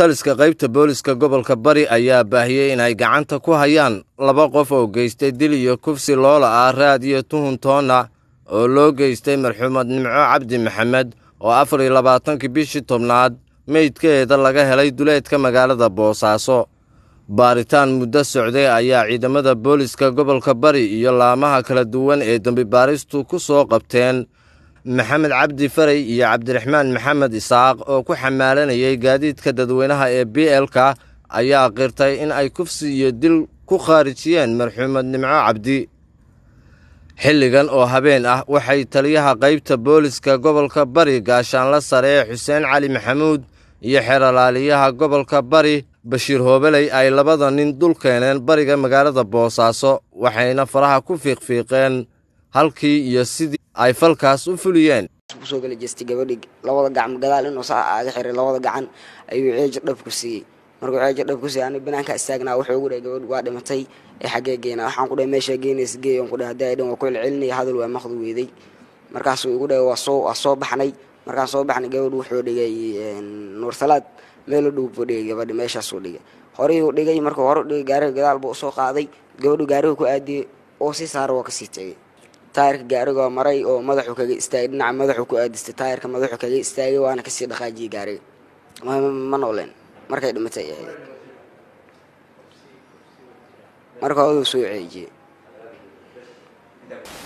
taliska qaybta booliska gobolka bari ayaa baahiyey inay gacanta ku hayaan laba qof oo geystay dil iyo kufsi loola ah raad iyo tuhun toonna oo loo geystay marxuumad nimco cabdi maxamed oo afar iyo labaatankii bishii tobnaad meydkeeda laga helay duleedka magaalada boosaaso. Baaritaan muddo socday ayaa ciidamada booliska gobolka bari iyo laamaha kala duwan ee dembibaaristu ku soo qabteen maxamed cabdi faray iyo cabdiraxmaan maxamed isaaq oo ku xamaalanayay gaadiidka dadweynaha ee b l-ka ayaa qirtay in ay kufsi iyo dil ku khaarijiyeen marxuumad nimco cabdi. Xilligan oo habeen ah waxay taliyaha qaybta booliska gobolka bari gaashaanla sare ee xuseen cali maxamuud iyo xeralaaliyaha gobolka bari bashiir hoobeley ay labada nin dul keeneen bariga magaalada boosaaso waxayna faraha ku fiiqfiiqeen halkii iyo sidii ay falkaas u fuliyeen. Kusoo gala jeestay gabadhi labada gacan gadaal inuu saa aaga xiray labada gacan ayuu ceeja dhab ku siiyey. Markuu ceeja dhab ku siiyey ani banaanka istaagnaa wuxuu ugu dhahay gabadh waa dhimatay. Ee xaggee geena waxaan ku dhahay meeshaa geenaysa geey on ku dhahay haddii ay waa ku celcelinaya hadal waa maqdi weeday markaasuu igu dhahay waa soo waa soo baxnay. Markaan soo baxnay gabadh wuxuu dhigay nuursalaad meelu dhow buu dhigay gabadhi meeshaasuu dhigay. Horeyuu dhigay markuu hore dhigay gaariga gadaal buu u soo qaaday. Gabadhu gaariga ku aadiyey oo sii saara waa ka sii tegay taayirka gaariga waa maray oo madaxuu kaga istaagay dhinaca madaxuu ku aadistay taayirka madaxuu kaga istaagay waana ka sii dhaqaajiyey gaariga ma nooleen markay dhimatay ahayd. Marka oduu soo ceejiyey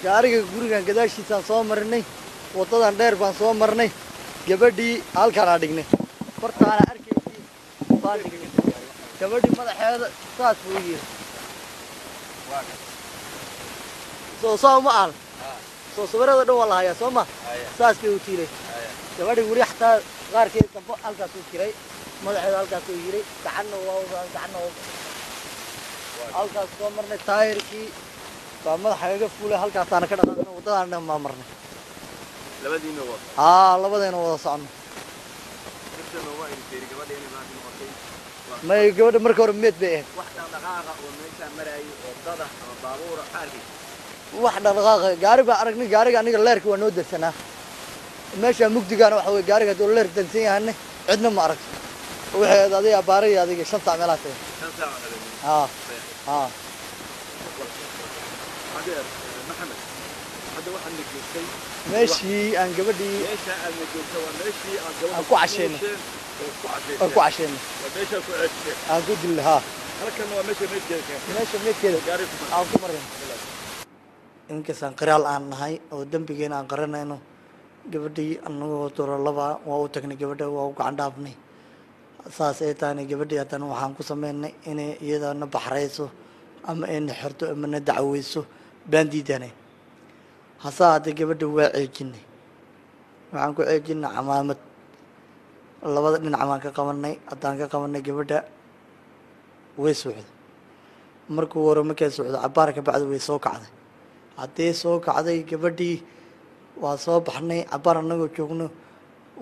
gaariga gurigan gadaashiisaan soo marnay waddadan dheer baan soo marnay gabadhii halkaanaa dhignay. Hortaana arkaysii baan dhignay. Gabadhii madaxeeda saas buu yiri soo soo ma aan soo sawirada dhan waa la hayaa soo ma saas bay u tiiray gabadhii weli xataa qaarkeeda dambe halkaasuu jiray madaxeeda halkaasuu yiray gacanna waa gacanna halkaas soo marnay taayirkii baa madaxa kaga fuulay halkaasaana ka dhaqaaqna waddadaan dhan baa marnay haa labadeena wada socono may gabadha marka hore meed bay ahayd wax dhaqdhaqaaqa gaari baa aragnay gaariga aniga leerka waa noo dansanaa meesha mugdigaana waxa weye gaariga hadduu leer dansan yahane cidna ma aragto waxay aad adiga baariga adiga shan saac meelaha tagay haa haa meeshii aan gabadhii aan ku casheynay aan ku casheynay aan ku dilna haa meesha meedkeeda aan ku marin inkastaan qiraal aan nahay oo dembigeena aan qaranayno gabadhii anagoo dorolaba waa u tagnay gabadha waa u gacan dhaafnay. Saas ay tahayna gabadhii haddana waxaan ku sameynay inay iyadana baxrayso ama ayna xirto ama na dacweyso baan diidanay hase haddee gabadha waa ceejinay waxaan ku ceejinay camaamad. Labada dhinac baan ka qabanay haddaan ka qabanay gabadha way socday. Markuu hore markay socdo cabaar ka bacdi way soo kacday haddii soo kacday gabadhii waa soo baxnay cabaar annagoo joogno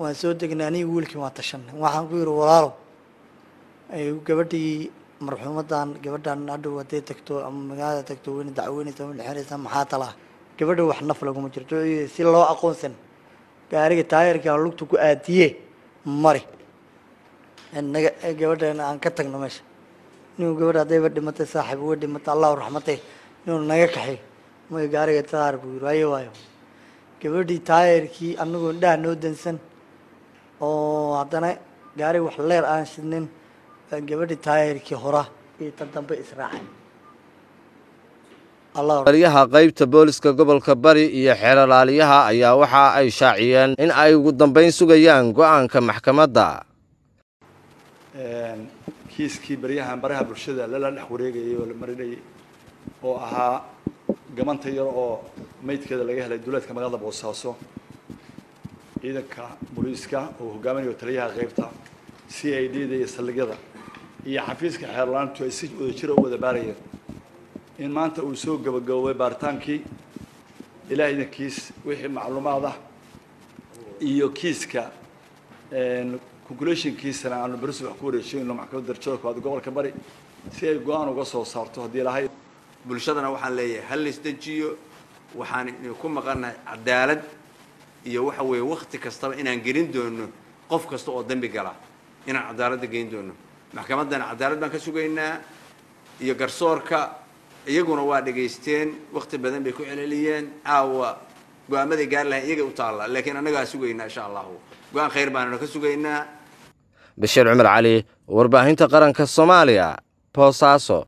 waan soo degnay aniga wiilkii waan tashanay. Waxaan ku yidhi walaalow gabadhii marxuumadan gabadhan hadhow hadday tagto ama magaalada tagto wayna dacweynaysa wayna xiraysa maxaa talaa gabadha wax naf laguma jirto si loo aqoonsan gaariga taayirka lugta ku aadiye mari. Naga gabadhana aan ka tagno meesha. Ninuu gabadha haddayba dhimatay saaxiib uga dhimatay allahu raxmatay inuu naga kaxay may gaariga taayir buu yiri waayo waayo gabadhii taayirkii anagoo indhaha noo dansan oo haddana gaariga wax leer aan shidnin gabadhii taayirkii hora iyo tan dambe israacay. Taliyaha qaybta booliska gobolka bari iyo xeeralaaliyaha ayaa waxa ay shaaciyeen in ay ugu dambayn sugayaan go'aanka maxkamadda. Kiiskii baryahan baraha bulshada lala dhex wareegayay oo la marinayay oo ahaa gamanta yar oo maydkeeda laga helay duleedka magaalada boosaaso. Ciidanka booliiska oo hogaaminayo taliyaha qaybta c i d da iyo saldhigyada iyo xafiiska xeerlaantu ay si wada jira u wada baarayeen. In maanta uu soo gabagaboobay baaritaankii ilaah idankiis wixii macluumaad ah iyo kiiska conculationkiisana aanu beri subax ku wareejinayno maxkamadda darajada koowaad gobolka bari si ay go'aan uga soo saarto haddii lahayd bulshadana waxaan leeyahay hal laisdejiyo waxaan ku maqannahay cadaalad iyo waxa weeye wakti kastaba inaan gelin doono qof kasta oo dembi gala inaan cadaaladda geyn doono. Maxkamaddana cadaalad baan ka sugaynaa iyo garsoorka iyaguna waa dhegaysteen wakti badan bay ku celeliyeen caawa go'aamaday gaari lahayn iyagay u taalla laakiin annagaa sugaynaa insha allahu. Go'aan khayr baanuna ka sugaynaa. Bashiir cumar cali warbaahinta qaranka soomaaliya boosaaso